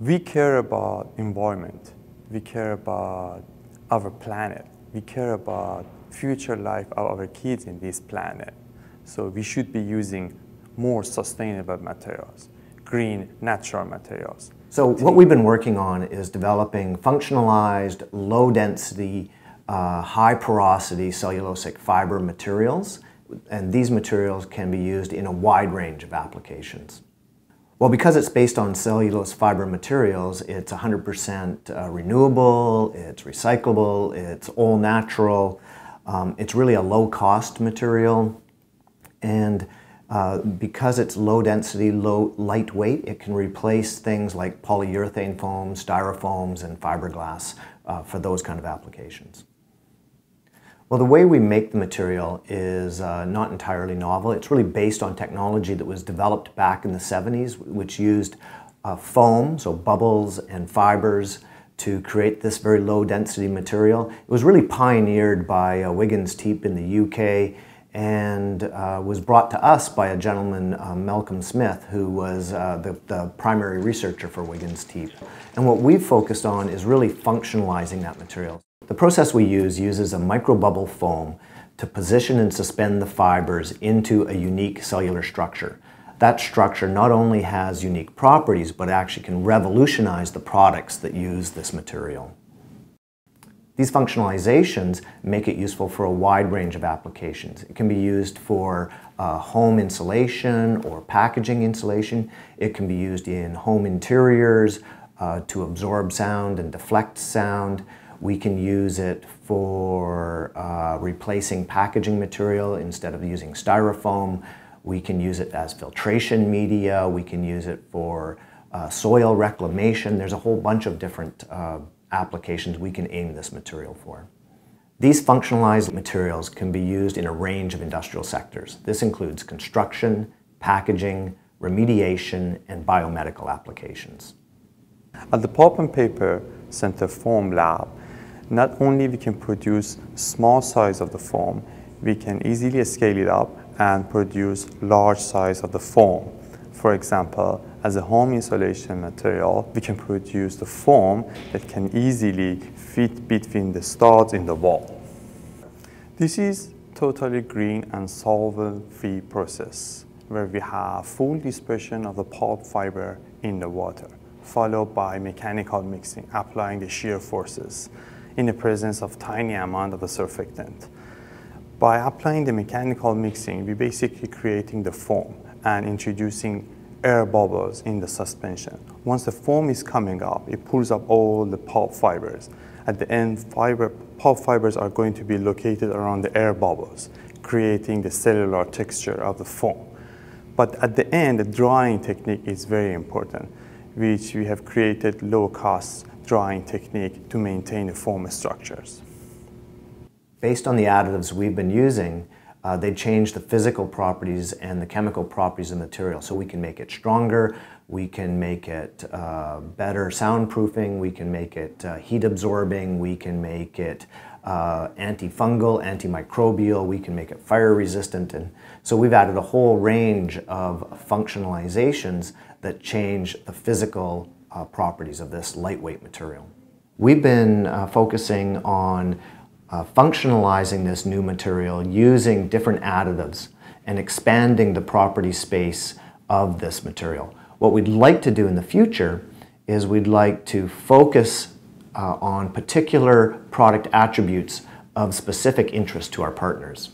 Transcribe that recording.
We care about environment. We care about our planet. We care about future life of our kids in this planet. So we should be using more sustainable materials, green, natural materials. So what we've been working on is developing functionalized, low density, uh, high porosity cellulosic fiber materials. And these materials can be used in a wide range of applications. Well, because it's based on cellulose fiber materials, it's 100% uh, renewable, it's recyclable, it's all natural. Um, it's really a low cost material. And uh, because it's low density, low lightweight, it can replace things like polyurethane foams, styrofoams, and fiberglass uh, for those kind of applications. Well, the way we make the material is uh, not entirely novel. It's really based on technology that was developed back in the 70s, which used uh, foam, so bubbles and fibers, to create this very low density material. It was really pioneered by uh, Wiggins Teape in the UK and uh, was brought to us by a gentleman, uh, Malcolm Smith, who was uh, the, the, primary researcher for Wiggins Teape. And what we've focused on is really functionalizing that material. The process we use uses a microbubble foam to position and suspend the fibers into a unique cellular structure. That structure not only has unique properties, but actually can revolutionize the products that use this material. These functionalizations make it useful for a wide range of applications. It can be used for uh, home insulation or packaging insulation. It can be used in home interiors uh, to absorb sound and deflect sound. We can use it for uh, replacing packaging material instead of using styrofoam. We can use it as filtration media. We can use it for uh, soil reclamation. There's a whole bunch of different uh, applications we can aim this material for. These functionalized materials can be used in a range of industrial sectors. This includes construction, packaging, remediation, and biomedical applications. At the Pulp and Paper Center Foam Lab, not only we can produce small size of the foam, we can easily scale it up and produce large size of the foam. For example, as a home insulation material, we can produce the foam that can easily fit between the studs in the wall. This is totally green and solvent-free process where we have full dispersion of the pulp fiber in the water, followed by mechanical mixing, applying the shear forces in the presence of tiny amount of the surfactant. By applying the mechanical mixing, we're basically creating the foam and introducing air bubbles in the suspension. Once the foam is coming up, it pulls up all the pulp fibers. At the end, fiber, pulp fibers are going to be located around the air bubbles, creating the cellular texture of the foam. But at the end, the drying technique is very important, which we have created low-cost drying technique to maintain the foam structures. Based on the additives we've been using, uh, they change the physical properties and the chemical properties of the material. So we can make it stronger, we can make it uh, better soundproofing, we can make it uh, heat absorbing, we can make it uh, antifungal, antimicrobial, we can make it fire resistant. And so we've added a whole range of functionalizations that change the physical uh, properties of this lightweight material. We've been uh, focusing on uh, functionalizing this new material using different additives and expanding the property space of this material. What we'd like to do in the future is we'd like to focus uh, on particular product attributes of specific interest to our partners.